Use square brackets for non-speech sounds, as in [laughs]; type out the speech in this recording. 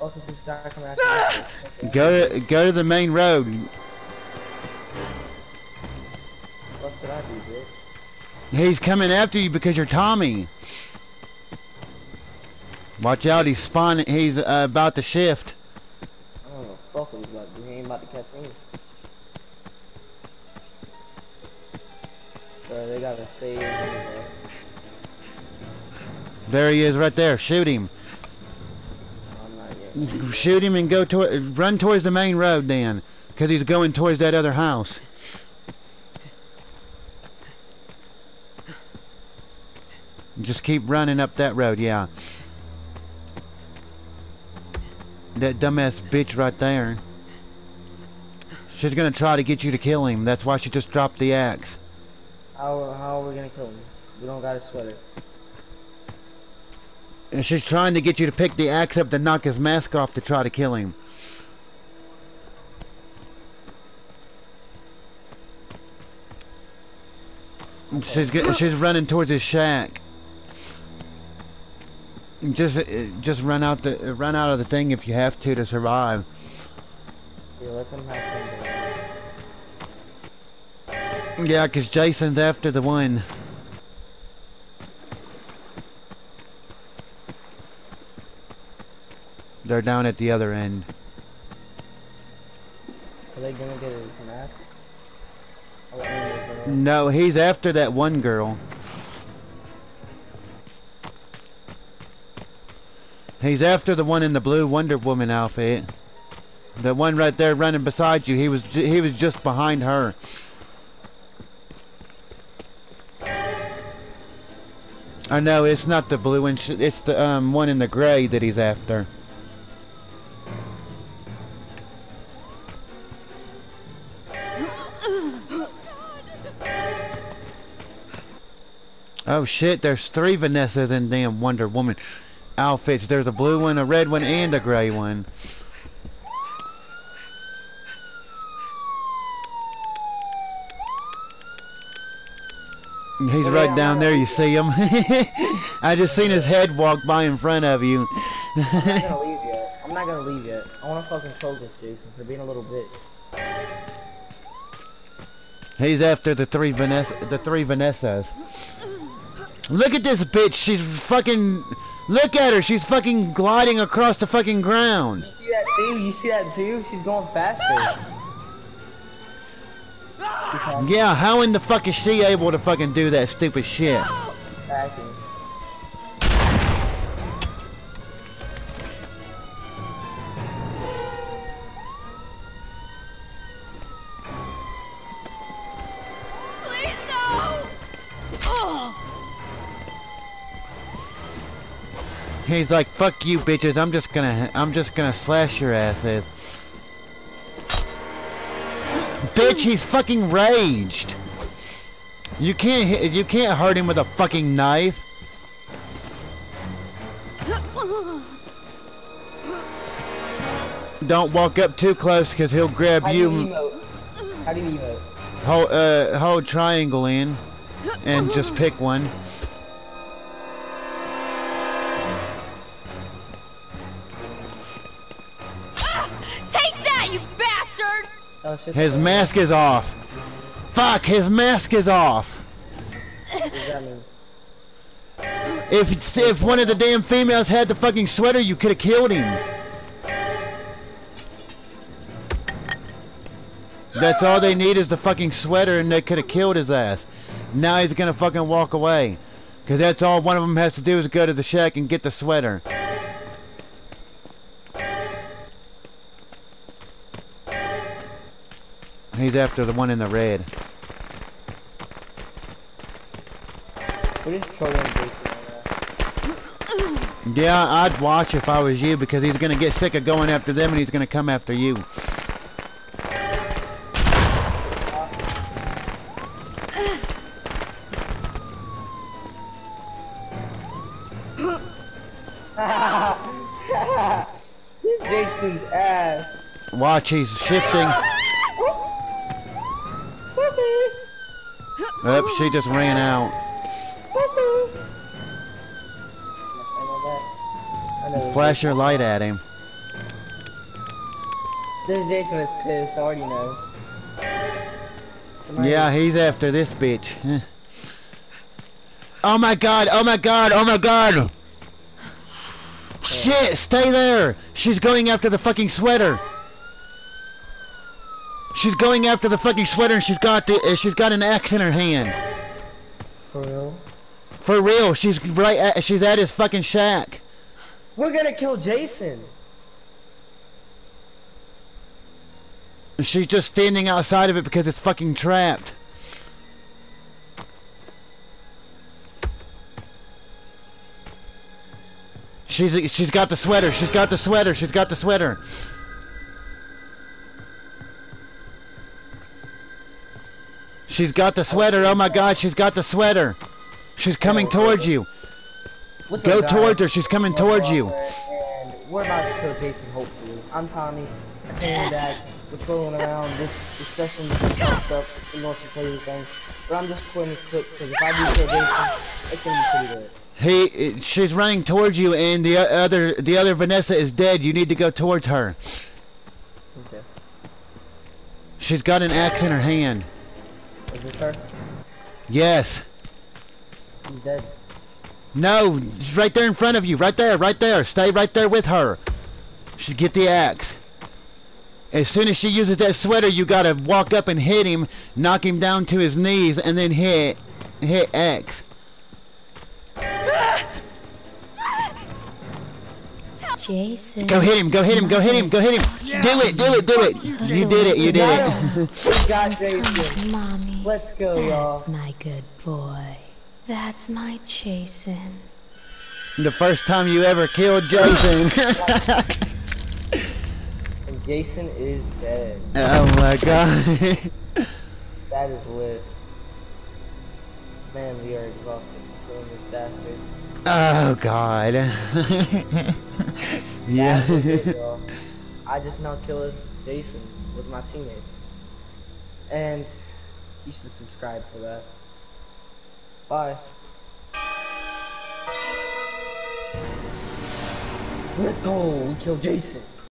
fuck is this guy coming after me? Go to go to the main road. What did I do, bitch? He's coming after you because you're Tommy. Watch out, he's spawning. He's uh, about to shift. Know fuck what he's do. He ain't about to catch me. Bro, they gotta save bro. There he is, right there. Shoot him. Shoot him and go to run towards the main road then, because he's going towards that other house. Just keep running up that road, yeah. That dumbass bitch right there. She's gonna try to get you to kill him. That's why she just dropped the axe. How, how are we gonna kill him? We don't got a sweater. And she's trying to get you to pick the axe up to knock his mask off to try to kill him. She's get, she's running towards his shack. Just uh, just run out the run out of the thing if you have to to survive. Yeah, let them have fun, bro. Yeah, 'cause Jason's after the one. They're down at the other end. Are they gonna get his mask? No, he's after that one girl. He's after the one in the blue Wonder Woman outfit. The one right there running beside you. He was he was just behind her. I know it's not the blue one. It's the um one in the gray that he's after. Oh shit, there's three Vanessas in damn Wonder Woman outfits. There's a blue one, a red one, and a gray one. He's right down there, you see him? [laughs] I just seen his head walk by in front of you. I'm not gonna [laughs] leave yet. I'm not gonna leave yet. I wanna fucking troll this Jason for being a little bitch. He's after the three Vanessa, the three Vanessas. Look at this bitch. She's fucking. Look at her. She's fucking gliding across the fucking ground. You see that too? You see that too? She's going faster. Yeah, how in the fuck is she able to fucking do that stupid shit? He's like, fuck you bitches. I'm just gonna, I'm just gonna slash your asses. Bitch, he's fucking raged. You can't, hit, you can't hurt him with a fucking knife. Don't walk up too close, cause he'll grab How do you you. How do you emote? Hold, uh, hold triangle in, and just pick one. Take that, you bastard! His mask is off. Fuck, his mask is off. If if one of the damn females had the fucking sweater, you could have killed him. That's all they need is the fucking sweater, and they could have killed his ass. Now he's gonna fucking walk away, cause that's all one of them has to do is go to the shack and get the sweater. He's after the one in the red. We're just trolling right. Yeah, I'd watch if I was you because he's gonna get sick of going after them and he's gonna come after you. [laughs] this Jason's ass. Watch, he's shifting. Up, she just ran out. Pussy! Yes, I know that. I know Flash your light at him. This Jason is pissed. I already know. Yeah, he's after this bitch. Oh my god, oh my god, oh my god! Shit, stay there! She's going after the fucking sweater! She's going after the fucking sweater and she's got the, uh, she's got an axe in her hand. For real. For real, she's right at, she's at his fucking shack. We're gonna kill Jason. She's just standing outside of it because it's fucking trapped. She's she's got the sweater. She's got the sweater. She's got the sweater. She's got the sweater. Oh my god, she's got the sweater. She's coming towards you. What's Go up, towards her. She's coming I'm towards you. We're about to kill Jason, hopefully. I'm Tommy. I came back. We're trolling around. This, this session fucked up. We're going to play these things. But I'm just recording this clip because if I do kill Jason, it's going to be pretty good. He, she's running towards you, and the other, the other Vanessa is dead. You need to go towards her. Okay. She's got an axe in her hand. Is this her? Yes. She's dead. No, she's right there in front of you. Right there, right there. Stay right there with her. She get the axe. As soon as she uses that sweater, you gotta walk up and hit him, knock him down to his knees, and then hit, hit X. Jason. Go hit him, go hit him, go hit him, go hit him. Do it, do it, do it. You did it, you did it. him. [laughs] Got Jason. Mommy. Let's go, y'all. That's my good boy. That's my Jason. The first time you ever killed Jason. [laughs] And Jason is dead. oh my god. That is lit. Man, we are exhausted from killing this bastard. oh god. [laughs] yeah. It. [laughs] I just now killed Jason with my teammates. And you should subscribe for that. Bye. Let's go! We killed Jason.